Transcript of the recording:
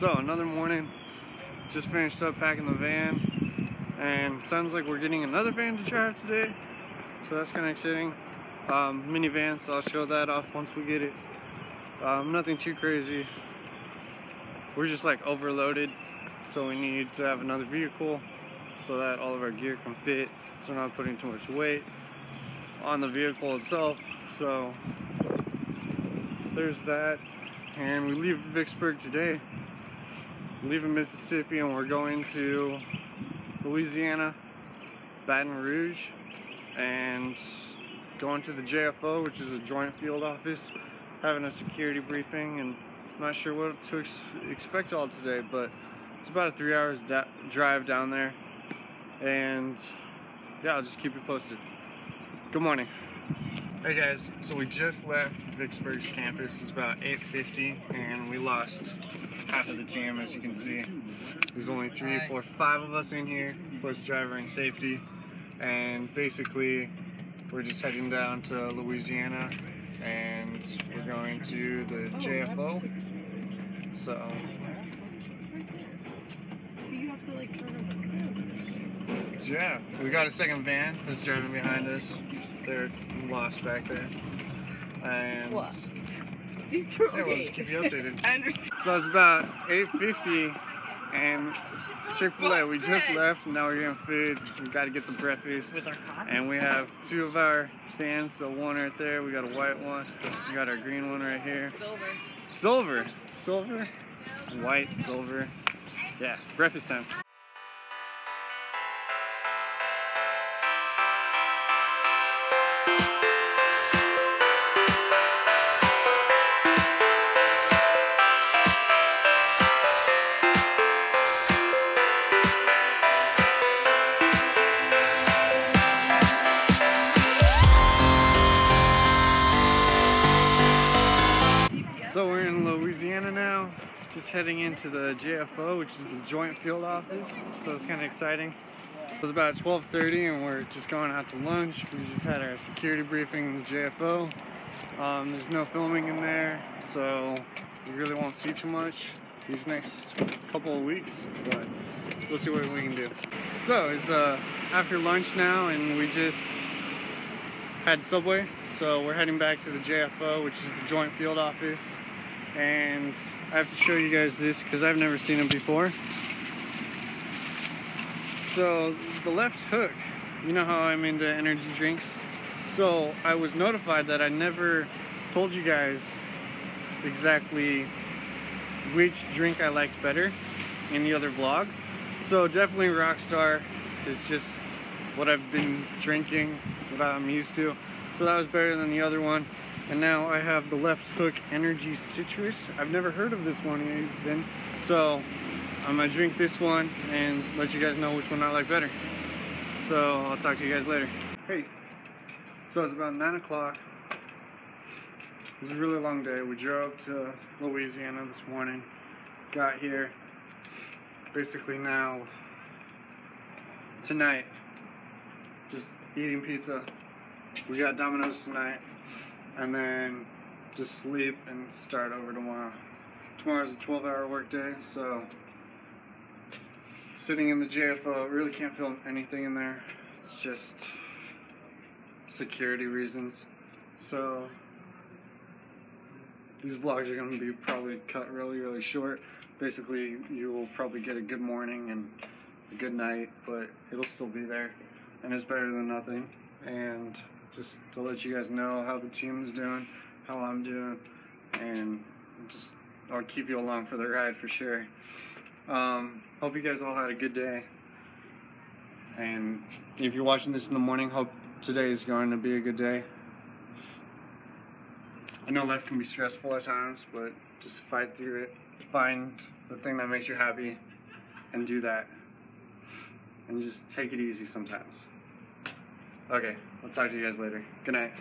So another morning, just finished up packing the van, and sounds like we're getting another van to drive today. So that's kind of exciting. Um, minivan, so I'll show that off once we get it. Um, nothing too crazy. We're just like overloaded, so we need to have another vehicle so that all of our gear can fit. So we're not putting too much weight on the vehicle itself. So there's that. And we leave Vicksburg today leaving Mississippi and we're going to Louisiana, Baton Rouge, and going to the JFO, which is a joint field office, having a security briefing, and I'm not sure what to ex expect all today, but it's about a three hours drive down there, and yeah, I'll just keep you posted. Good morning. Hey guys, so we just left Vicksburg's campus. It's about 8.50 and we lost half of the team as you can see. There's only three, four, five of us in here, plus driver and safety. And basically, we're just heading down to Louisiana and we're going to the JFO. So... Yeah, we got a second van that's driving behind us they're lost back there. And what? These are okay. Yeah, we'll just keep you updated. I understand. So it's about 8.50 and Chick-fil-A, we just left and now we're getting food. We gotta get the breakfast. With our? And we have two of our fans, so one right there, we got a white one. We got our green one right here. Silver. Silver. Silver. White, silver. Yeah, breakfast time. So we're in Louisiana now, just heading into the JFO, which is the Joint Field Office. So it's kind of exciting. It's about 12:30, and we're just going out to lunch. We just had our security briefing in the JFO. Um, there's no filming in there, so you really won't see too much these next couple of weeks. But we'll see what we can do. So it's uh, after lunch now, and we just had Subway. So we're heading back to the JFO, which is the Joint Field Office. And I have to show you guys this because I've never seen it before. So the left hook, you know how I'm into energy drinks? So I was notified that I never told you guys exactly which drink I liked better in the other vlog. So definitely Rockstar is just what I've been drinking, what I'm used to. So that was better than the other one. And now I have the Left Hook Energy Citrus. I've never heard of this one even. So I'm gonna drink this one and let you guys know which one I like better. So I'll talk to you guys later. Hey, so it's about nine o'clock. It was a really long day. We drove to Louisiana this morning, got here. Basically now, tonight, just eating pizza. We got Domino's tonight, and then just sleep and start over tomorrow. Tomorrow's a 12 hour work day, so sitting in the JFO, really can't film anything in there. It's just security reasons. So these vlogs are going to be probably cut really, really short. Basically, you will probably get a good morning and a good night, but it'll still be there, and it's better than nothing. And just to let you guys know how the team is doing, how I'm doing, and just I'll keep you along for the ride for sure. Um, hope you guys all had a good day. And if you're watching this in the morning, hope today is going to be a good day. I know life can be stressful at times, but just fight through it. Find the thing that makes you happy and do that. And just take it easy sometimes. Okay, I'll talk to you guys later. Good night.